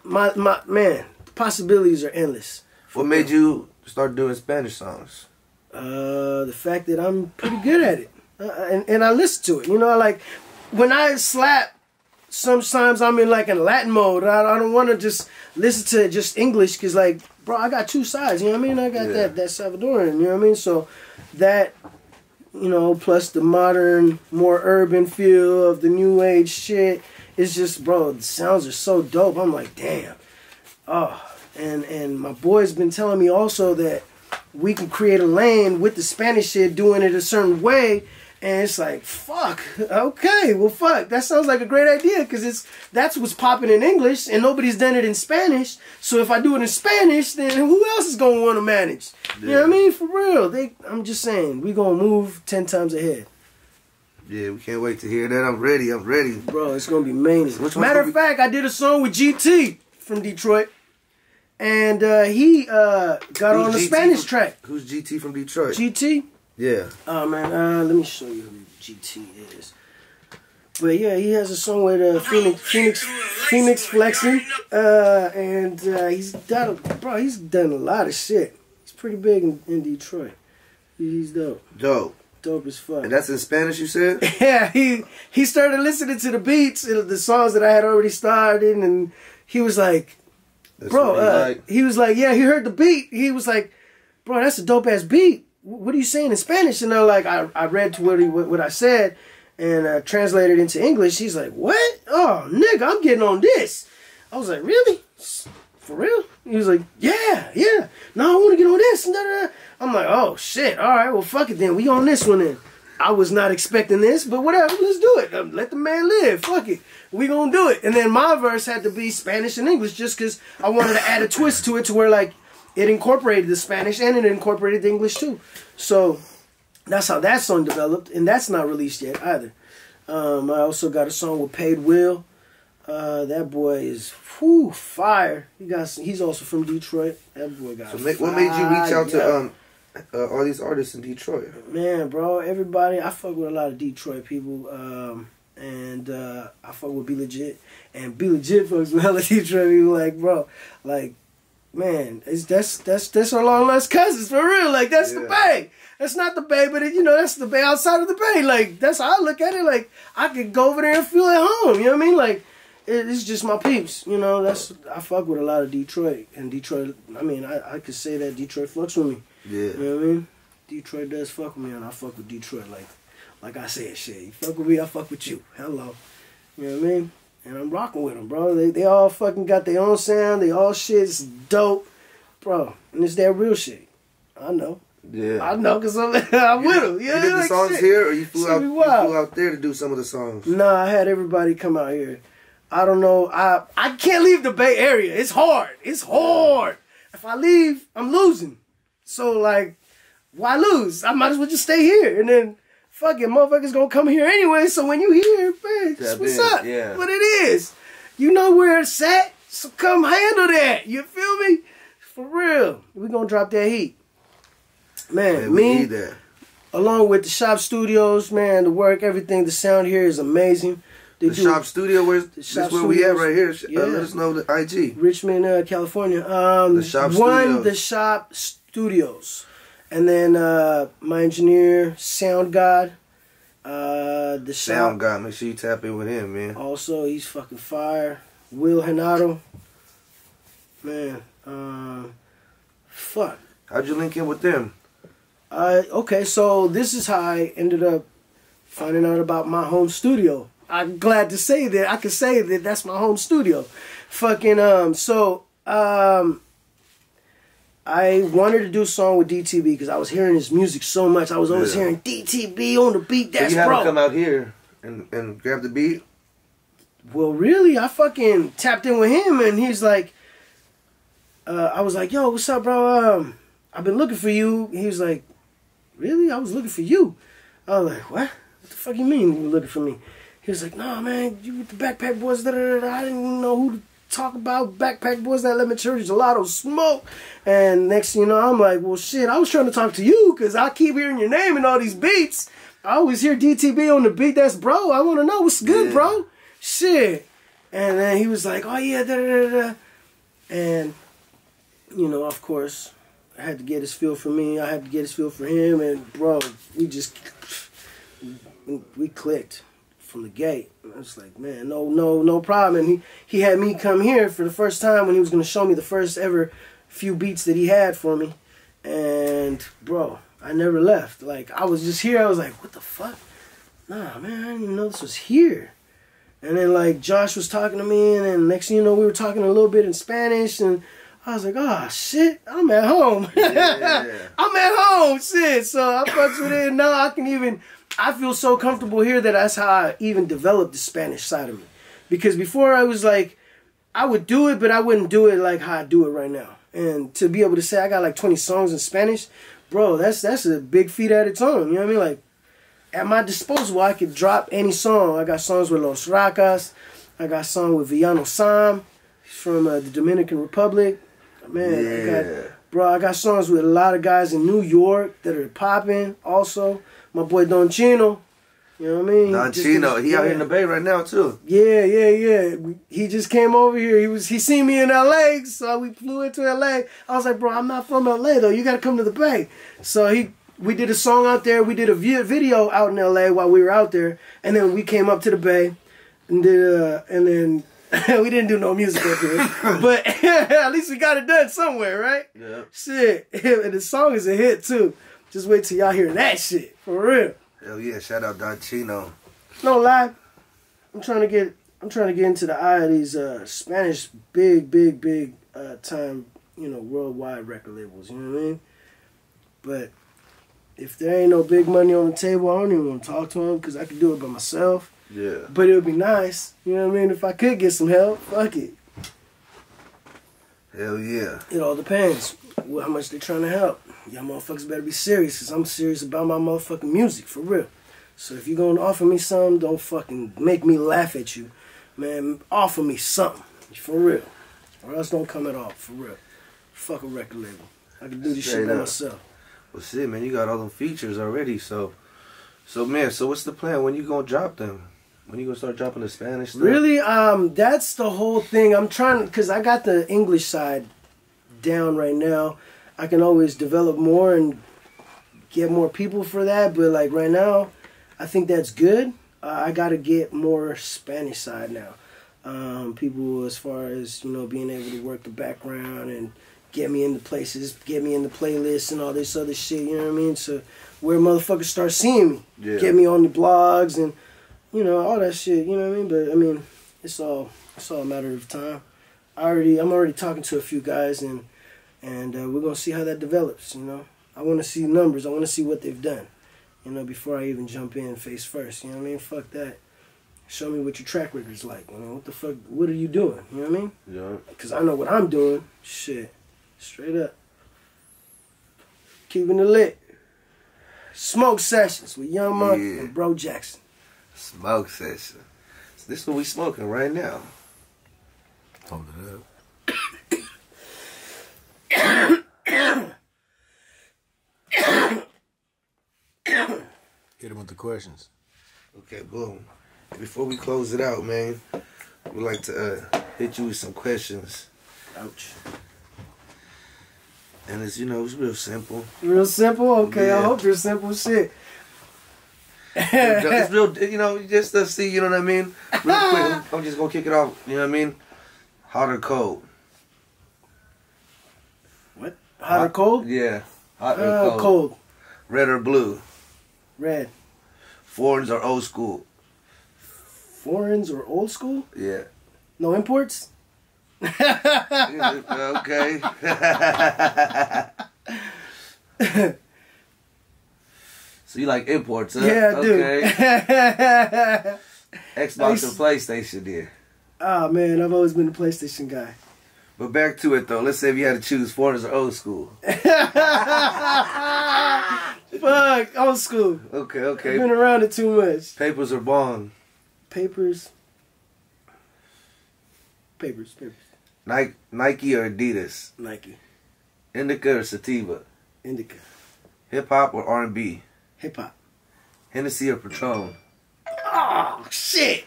my my man, the possibilities are endless. What made you start doing Spanish songs? Uh, the fact that I'm pretty good at it, uh, and and I listen to it. You know, like when I slap, sometimes I'm in like in Latin mode. I, I don't want to just listen to just English because like, bro, I got two sides. You know what I mean? I got Yeah. that that Salvadoran. You know what I mean? So that. You know, plus the modern, more urban feel of the new age shit. It's just, bro, the sounds are so dope. I'm like, damn. Oh, and and my boy's been telling me also that we can create a lane with the Spanish shit doing it a certain way. And it's like, fuck, okay, well, fuck. That sounds like a great idea because it's that's what's popping in English and nobody's done it in Spanish. So if I do it in Spanish, then who else is gonna want to manage? You know what I mean? For real. They, I'm just saying, we gonna move ten times ahead, Yeah, we can't wait to hear that. I'm ready. I'm ready. bro. It's gonna be amazing. Matter of fact, I did a song with GT from Detroit, and uh, he uh, got Who's on the GT Spanish from- track. Who's GT from Detroit? GT. yeah. Oh man, uh, let me show you who GT is. But yeah, he has a song with uh, Phoenix, Phoenix, Phoenix Flexing, uh, and uh, he's done, a, bro. He's done a lot of shit. He's pretty big in, in Detroit. He's dope, Dope. dope as fuck. And that's in Spanish, you said? yeah, he he started listening to the beats and the songs that I had already started, and he was like, That's bro, he uh, like. he was like, yeah, he heard the beat. He was like, bro, that's a dope ass beat. What are you saying in Spanish? And I like, I, I read to what, he, what I said and uh, translated into English. He's like, what? Oh, nigga, I'm getting on this. I was like, really? For real? He was like, yeah, yeah. No, I want to get on this. Da, da, da. I'm like, oh shit. All right, well, fuck it then. We on this one then. I was not expecting this, but whatever. Let's do it. Um, let the man live. Fuck it. We gonna do it. And then my verse had to be Spanish and English just because I wanted to add a twist to it to where like it incorporated the Spanish and it incorporated the English too. So that's how that song developed, and that's not released yet either. Um, I also got a song with Paid Will. Uh, that boy is whew, fire. He got. He's also from Detroit. That boy got. So ma- what made you reach out to um uh, all these artists in Detroit? Man, bro, everybody. I fuck with a lot of Detroit people, um, and uh, I fuck with B-Legit, and B-Legit fucks with hella Detroit people. Like, bro, like, man, it's that's that's that's our long lost cousins for real. Like, that's the Yeah. Bay. That's not the Bay, but it, you know, that's the Bay outside of the Bay. Like, that's how I look at it. Like, I could go over there and feel at home. You know what I mean? Like. it- It's just my peeps, you know. That's I fuck with a lot of Detroit, and Detroit. I mean, I, I could say that Detroit fucks with me. Yeah. You know what I mean? Detroit does fuck with me, and I fuck with Detroit. Like, like I said, shit. You fuck with me, I fuck with you. Hello. You know what I mean? And I'm rocking with them, bro. They they all fucking got their own sound. They all shit. It's dope, bro. And it's that real shit. I know. Yeah. I know, cause I'm, I'm with them. Yeah, You did the like songs shit. here, or you flew out? You flew out there to do some of the songs. Nah, I had everybody come out here. I don't know. I I can't leave the Bay Area. It's hard. It's hard. If I leave, I'm losing. So like, why lose? I might as well just stay here. And then fuck it, motherfuckers gonna come here anyway. So when you here, man, just Tap what's in, up? yeah. What it is. You know where it's at. So come handle that. You feel me? For real. We gonna drop that heat. Man, Man, me need that. along with the shop studios, man, the work, everything, the sound here is amazing. They The do shop studio, where's Shop where we at right here? Yeah. Uh, let us know the IG. Richmond, uh, California. Um, The Shop one, Studios. the shop studios, and then uh, my engineer, Sound God. Uh, the. Sound guy, make sure you tap in with him, man. Also, he's fucking fire. Will Hanato. Man, um, fuck. How'd you link in with them? Uh, okay, so this is how I ended up finding out about my home studio. I'm glad to say that I can say that that's my home studio. Fucking um, so um, I wanted to do a song with DTB because I was hearing his music so much. I was always Yeah. hearing DTB on the beat. So That's you have bro. come out here and, and grab the beat? Well, really, I fucking tapped in with him, and he's like, uh, I was like, "Yo, what's up, bro? Um, I've been looking for you." He was like, really? I was looking for you. I was like, what? What the fuck you mean you were looking for me? He was like, nah, man, you with the backpack boys, da da da. I didn't know who to talk about. Backpack boys that let me cherry gelato smoke. And next thing you know, I'm like, well, shit, I was trying to talk to you because I keep hearing your name in all these beats. I always hear DTB on the beat. That's bro. I want to know what's good, Yeah. bro. Shit. And then he was like, oh, yeah, da da da. And, you know, of course, I had to get his feel for me. I had to get his feel for him. And, bro, we just, we clicked from the gate. I was like, man, no, no, no problem. And he, he had me come here for the first time when he was going to show me the first ever few beats that he had for me. And, bro, I never left. Like, I was just here. I was like, what the fuck? Nah, man, I didn't even know this was here. And then, like, Josh was talking to me, and then next thing you know, we were talking a little bit in Spanish, and I was like, oh, shit, I'm at home. Yeah. I'm at home, shit. So I fucked with it, and now I can even, I feel so comfortable here that that's how I even developed the Spanish side of me. Because before I was like, I would do it, but I wouldn't do it like how I do it right now. And to be able to say I got like 20 songs in Spanish, bro, that's that's a big feat at its own. You know what I mean? Like, at my disposal, I could drop any song. I got songs with Los Racas. I got song with Villano Sam. He's from uh, the Dominican Republic. Man, I got, Yeah. bro, I got songs with a lot of guys in New York that are popping. Also, my boy Don Chino. You know what I mean? Don Just- Chino, he out here in the Bay right now too. Yeah, yeah, yeah. He just came over here. He was he seen me in LA, so we flew into LA. I was like, bro, I'm not from LA though. You got to come to the Bay. So he we did a song out there. We did a video out in LA while we were out there, and then we came up to the Bay, and did uh, and then we didn't do no music up there, but at least we got it done somewhere, right? Yeah. Shit, and the song is a hit too. Just wait till y'all hear that shit for real. Hell yeah, shout out Don Chino. No lie, I'm trying to get I'm trying to get into the eye of these uh, Spanish big, big, big uh, time, you know, worldwide record labels. You know what I mean? But if there ain't no big money on the table, I don't even want to talk to them because I could do it by myself. Yeah. But it would be nice, you know what I mean? If I could get some help, fuck it. Hell yeah. It all depends how much they're trying to help. Y'all motherfuckers better be serious because I'm serious about my motherfucking music, for real. So if you're going to offer me something, don't fucking make me laugh at you. Man, offer me something, for real. Or else don't come at all, for real. Fuck a record label. I can do this shit by up. myself. Well shit, man, you got all them features already, so so man, so what's the plan? When you gonna drop them? When you gonna start dropping the Spanish stuff? Really, um, that's the whole thing. I'm trying because I got the English side down right now. I can always develop more and get more people for that. But like right now, I think that's good. Uh, I got to get more Spanish side now. Um, people as far as you know being able to work the background and get me into places, get me into playlists and all this other shit. You know what I mean? So where motherfuckers start seeing me, Yeah. get me on the blogs and you know all that shit. You know what I mean? But I mean, it's all it's all a matter of time. I already I'm already talking to a few guys and and uh, we're gonna see how that develops. You know, I want to see numbers. I want to see what they've done. You know, before I even jump in face first. You know what I mean? Fuck that. Show me what your track record's like. You know what the fuck? What are you doing? You know what I mean? Yeah. Because I know what I'm doing. Shit. Straight up. Keeping it lit. Smoke sessions with Young Monk Yeah. and Bro Jackson. Smoke session. So this is what we smoking right now. Hold it up. Hit him with the questions. Okay, boom. Before we close it out, man, we'd like to uh, hit you with some questions. Ouch. And it's you know, it's real simple. Real simple? Okay, I hope you're simple shit. it's real, you know, just to see, you know what I mean? Real quick, I'm just gonna kick it off. You know what I mean? Hot or cold? What? Hot or cold? Yeah, hot or Uh, cold. cold. Red or blue? Red. Foreigns or old school? Foreigns or old school? Yeah. No imports? okay. so you like imports, huh? yeah, I do. Okay. Xbox Nice. and PlayStation, yeah. oh man, I've always been a PlayStation guy. But back to it though. Let's say if you had to choose foreigners or old school. Fuck, old school. Okay, okay. I've been around it too much. Papers or bong? Papers. Papers, papers. Nike, Nike or Adidas? Nike. Indica or sativa? Indica. Hip hop or R&B? Hip hop. Hennessy or Patron? Oh, shit.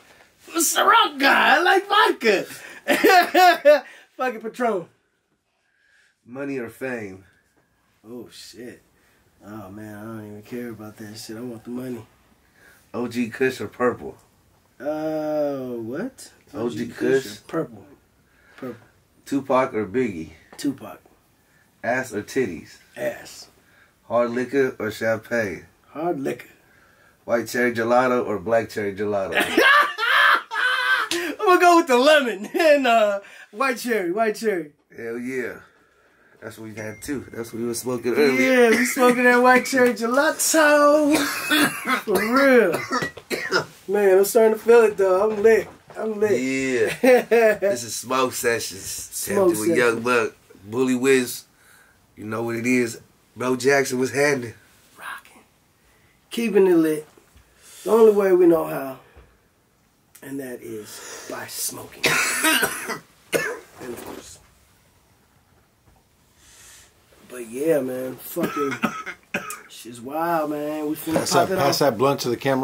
I'm a Ciroc guy. I like vodka. Fucking Patron. Money or fame? Oh, shit. Oh, man, I don't even care about that shit. I want the money. OG Kush or Purple? Uh, what? OG Kush. Purple. Purple. Tupac or Biggie? Tupac. Ass or titties? Ass. Hard liquor or champagne? Hard liquor. White cherry gelato or black cherry gelato? I'm gonna go with the lemon and uh, white cherry, white cherry. Hell yeah. That's what we had too. That's what we were smoking earlier. Yeah, we smoking that white cherry gelato. For real. Man, I'm starting to feel it though. I'm lit. I'm lit. Yeah. This is Smoke Sessions. Smoke with Young Buck. Bully Wiz. You know what it is. Bro Jackson was handing. Rocking. Keeping it lit. The only way we know how. And that is by smoking. and of course. But yeah, man. Fucking shit's wild, man. We finna Pass pop that, it pass off. that blunt to the camera.